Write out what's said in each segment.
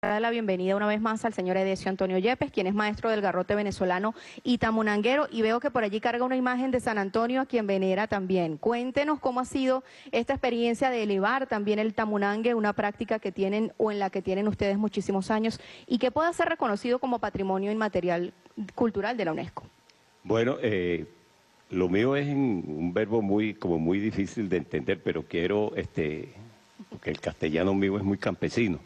dar la bienvenida una vez más al señor Edesio Antonio Yepes, quien es maestro del garrote venezolano y tamunanguero, y veo que por allí carga una imagen de San Antonio, a quien venera también. Cuéntenos cómo ha sido esta experiencia de elevar también el tamunangue, una práctica que tienen o en la que tienen ustedes muchísimos años, y que pueda ser reconocido como patrimonio inmaterial cultural de la UNESCO. Bueno, eh, lo mío es un verbo muy, como muy difícil de entender, pero quiero este, porque el castellano mío es muy campesino.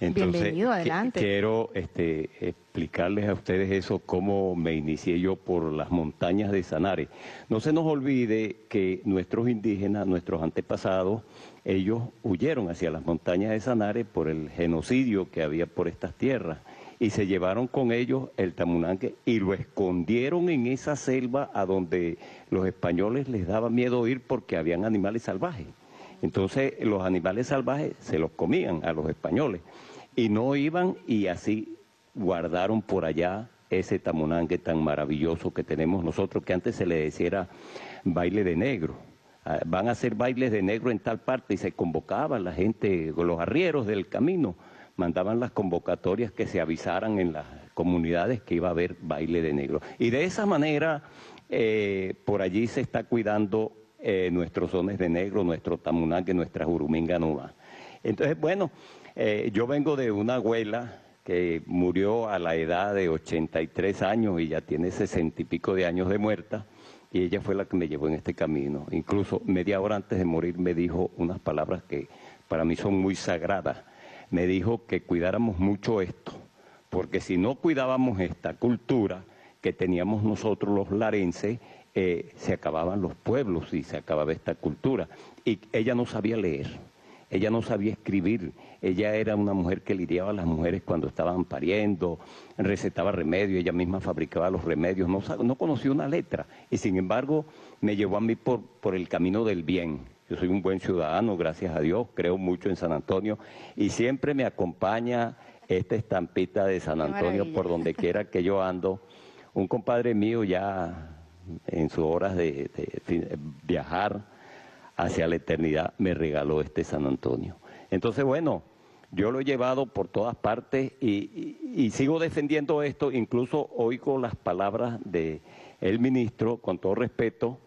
Entonces, Bienvenido, adelante. quiero este, explicarles a ustedes eso, cómo me inicié yo por las montañas de Sanare. No se nos olvide que nuestros indígenas, nuestros antepasados, ellos huyeron hacia las montañas de Sanare por el genocidio que había por estas tierras y se llevaron con ellos el tamunanque y lo escondieron en esa selva a donde los españoles les daba miedo ir porque habían animales salvajes. Entonces los animales salvajes se los comían a los españoles y no iban y así guardaron por allá ese tamunangue tan maravilloso que tenemos nosotros, que antes se le decía baile de negro. Ah, van a hacer bailes de negro en tal parte y se convocaban la gente, los arrieros del camino, mandaban las convocatorias que se avisaran en las comunidades que iba a haber baile de negro. Y de esa manera, eh, por allí se está cuidando eh, nuestros zones de negro, nuestro tamunangue, nuestra juruminga nova. Entonces, bueno, eh, yo vengo de una abuela que murió a la edad de 83 años y ya tiene sesenta y pico de años de muerta, y ella fue la que me llevó en este camino. Incluso media hora antes de morir me dijo unas palabras que para mí son muy sagradas. Me dijo que cuidáramos mucho esto, porque si no cuidábamos esta cultura que teníamos nosotros los larenses, eh, se acababan los pueblos y se acababa esta cultura. Y ella no sabía leer, ella no sabía escribir, ella era una mujer que lidiaba a las mujeres cuando estaban pariendo, recetaba remedios, ella misma fabricaba los remedios, no, no conocía una letra y sin embargo me llevó a mí por, por el camino del bien. Yo soy un buen ciudadano, gracias a Dios, creo mucho en San Antonio y siempre me acompaña esta estampita de San Antonio por donde quiera que yo ando. Un compadre mío ya en sus horas de, viajar hacia la eternidad, me regaló este San Antonio. Entonces, bueno, yo lo he llevado por todas partes y, sigo defendiendo esto, incluso oigo las palabras del el ministro, con todo respeto,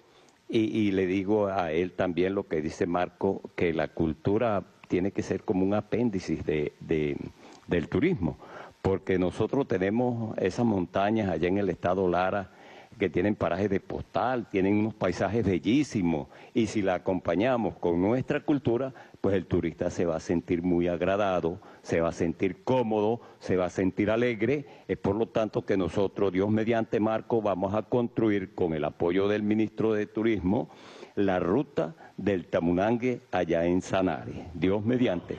y, le digo a él también lo que dice Marco, que la cultura tiene que ser como un apéndice del turismo, porque nosotros tenemos esas montañas allá en el estado Lara, que tienen parajes de postal, tienen unos paisajes bellísimos y si la acompañamos con nuestra cultura, pues el turista se va a sentir muy agradado, se va a sentir cómodo, se va a sentir alegre. Es por lo tanto que nosotros, Dios mediante Marco, vamos a construir con el apoyo del ministro de Turismo la ruta del Tamunangue allá en Sanare. Dios mediante.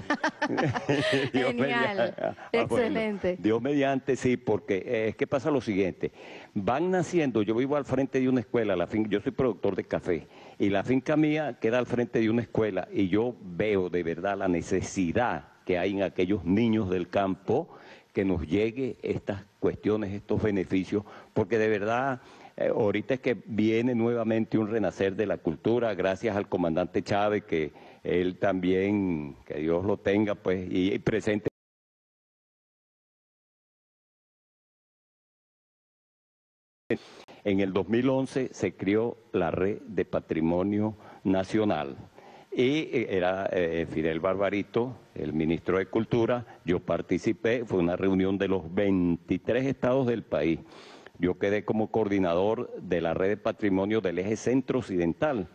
Genial, ah, excelente. Dios mediante, sí, porque eh, es que pasa lo siguiente. Van naciendo, yo vivo al frente de una escuela, la fin, yo soy productor de café, y la finca mía queda al frente de una escuela, y yo veo de verdad la necesidad que hay en aquellos niños del campo que nos llegue estas cuestiones, estos beneficios, porque de verdad eh, ahorita es que viene nuevamente un renacer de la cultura, gracias al comandante Chávez, que él también, que Dios lo tenga, pues, y, presente. En el 2011 se creó la Red de Patrimonio Nacional y eh, era eh, Fidel Barbarito, el ministro de Cultura, yo participé, fue una reunión de los 23 estados del país. Yo quedé como coordinador de la red de patrimonio del eje centro occidental.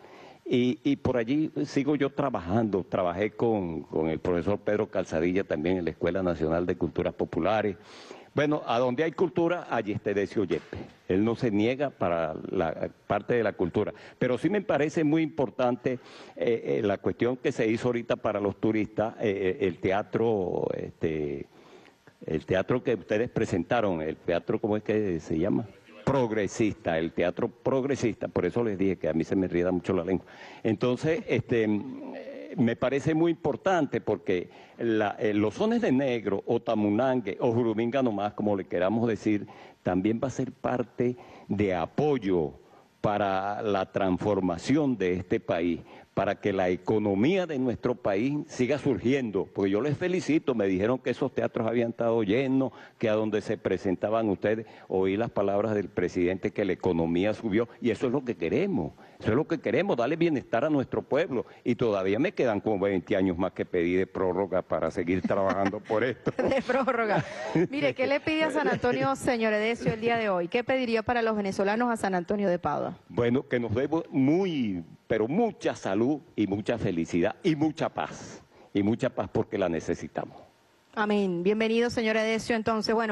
Y, por allí sigo yo trabajando. Trabajé con, el profesor Pedro Calzadilla también en la Escuela Nacional de Culturas Populares. Bueno, a donde hay cultura, allí está Decio Yepe. Él no se niega para la parte de la cultura. Pero sí me parece muy importante eh, eh, la cuestión que se hizo ahorita para los turistas, eh, el teatro... Este, el teatro que ustedes presentaron, el teatro, ¿cómo es que se llama? Progresista, el teatro progresista, por eso les dije que a mí se me rieda mucho la lengua. Entonces, este, me parece muy importante porque eh, los sones de negro o tamunangue o juruminga nomás, como le queramos decir, también va a ser parte de apoyo para la transformación de este país, para que la economía de nuestro país siga surgiendo. Porque yo les felicito, me dijeron que esos teatros habían estado llenos, que a donde se presentaban ustedes, oí las palabras del presidente que la economía subió, y eso es lo que queremos. Eso es lo que queremos, darle bienestar a nuestro pueblo. Y todavía me quedan como 20 años más que pedir de prórroga para seguir trabajando por esto. de prórroga. Mire, ¿qué le pide a San Antonio, señor Edesio, el día de hoy? ¿Qué pediría para los venezolanos a San Antonio de Padua? Bueno, que nos dé muy pero mucha salud y mucha felicidad y mucha paz. Y mucha paz porque la necesitamos. Amén. Bienvenido, señor Edesio. Entonces, bueno.